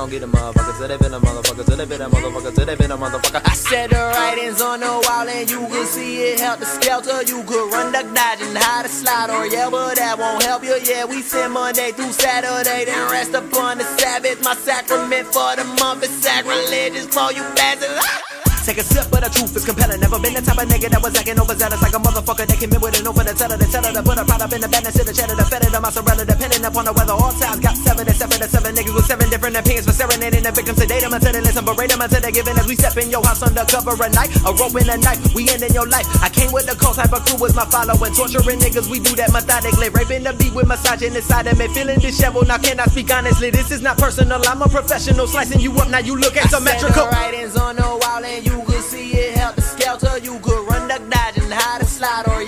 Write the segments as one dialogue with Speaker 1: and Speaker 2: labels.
Speaker 1: gon' get a motherfucker till they been a motherfucker, till they been a motherfucker, till they been a motherfucker. I said the writings on the wall and you could see it Helter Skelter. You could run, duck, dodge, and hide a slide or yeah, but that won't help you. Yeah, we send Monday through Saturday, then rest upon the Sabbath. My sacrament for the month is sacrilegious for you bastards. Ah! Take a sip, but the truth is compelling. Never been the type of nigga that was acting overzealous like a motherfucker that came in with an over the teller, the teller to put a up in the bed and sit the cheddar, the fed the mozzarella, depending upon the weather. All times got seven and seven and seven niggas with seven different opinions for serenading the victims. Sedate them until they listen, berate them until they giving as we step in your house undercover at night. A rope and a knife, we end in your life. I came with the cold type of crew was my following. Torturing niggas, we do that methodically. Raping the beat with massaging inside of me. Feeling disheveled, now can I speak honestly? This is not personal, I'm a professional. Slicing you up, now you look asymmetrical. writings on the wall and you could see it Helter Skelter. You could run, duck, dodge, and hide a slide, or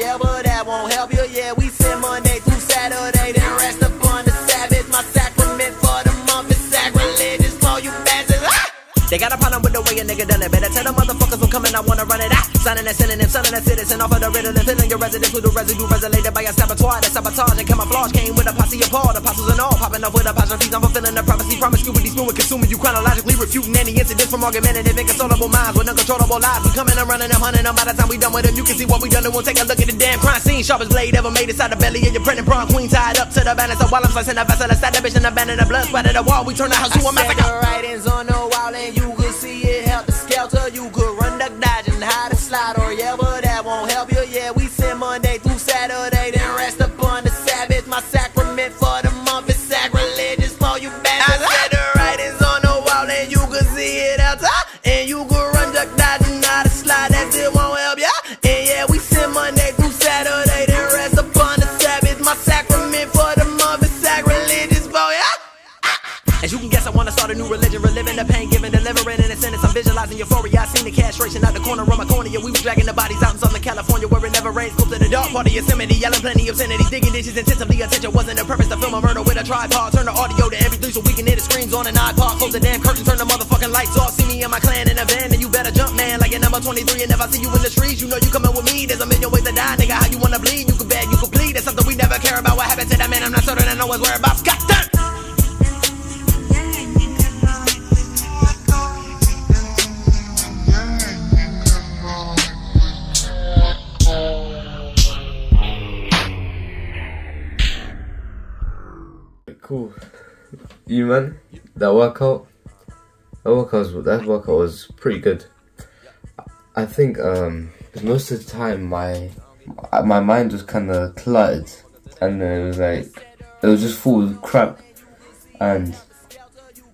Speaker 1: They got a problem with the way a nigga done it. Better tell the motherfuckers who coming, I wanna run it out. Signing and sending them, selling a citizen off of the riddle and filling your residence with the residue resonated by a saboteur. That sabotage and camouflage came with a posse of Paul, The apostles and all. Popping off with apostrophes, I'm fulfilling the prophecy. Promiscuity, smooth, consuming you chronologically, refuting any incidents from argumentative, inconsolable minds with uncontrollable lies. We coming and running them, hunting them. By the time we done with them, you can see what we done. And we'll take a look at the damn crime scene. Sharpest blade ever made inside the belly of your pregnant prom queen tied up to the balance. So while I'm slicing the vessel, inside the bitch and abandon the blood splattered the wall. We turn the house to a massacre. Reliving the pain, giving, delivering in a sentence. I'm visualizing euphoria. I seen the castration out the corner of my cornea. We was dragging the bodies out in Southern California where it never rains. Go to the dark part of Yosemite, yelling plenty obscenity, digging dishes intensively. Attention wasn't the purpose to film a murder with a tripod. Turn the audio to MP3 so we can hear the screams on an iPod. Close the damn curtain, turn the motherfucking lights off. See me and my clan in a van, and you better jump, man. Like a number 23, and if I see you in the streets, you know you coming with me. There's a million ways to die, nigga. How you wanna bleed? You can beg, you can plead. That's something we never care about. What happened to that man? I'm not certain I know his whereabouts. God
Speaker 2: Cool. You man, that workout, that workout was that workout was pretty good. I think um most of the time my my mind was kind of cluttered, and it was like it was just full of crap, and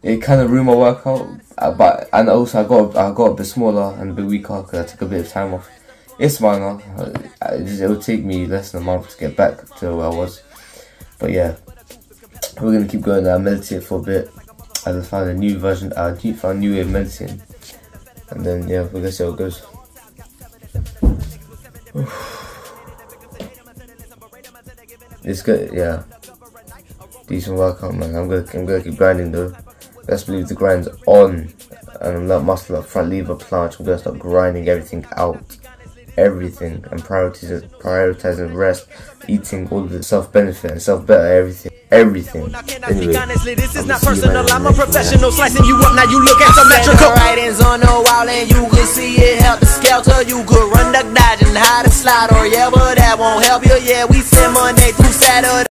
Speaker 2: it kind of ruined my workout. uh, But and also I got I got a bit smaller and a bit weaker because I took a bit of time off. It's minor. uh, It just- it would take me less than a month to get back to where I was. But yeah, we're gonna keep going. I meditate for a bit. I just found a new version. I uh, found new way of meditating, and then yeah, we're gonna see how it goes. It's good, yeah. Decent workout, man. I'm gonna, I'm gonna keep grinding though. Let's believe the grind's on, and I'm not muscle up front lever planche. I'm gonna start grinding everything out, everything, and prioritizing, prioritizing rest, eating all the self benefit and self better, everything, everything.
Speaker 1: Now can I speak
Speaker 2: Anyway,
Speaker 1: honestly? This is
Speaker 2: I'ma
Speaker 1: not personal. I'm a professional, slicing you up. Now you look asymmetrical. writings on the wall and you could see it Helter Skelter. You could run, duck, dodge, and hide a slide, or yeah, but that won't help you. Yeah, we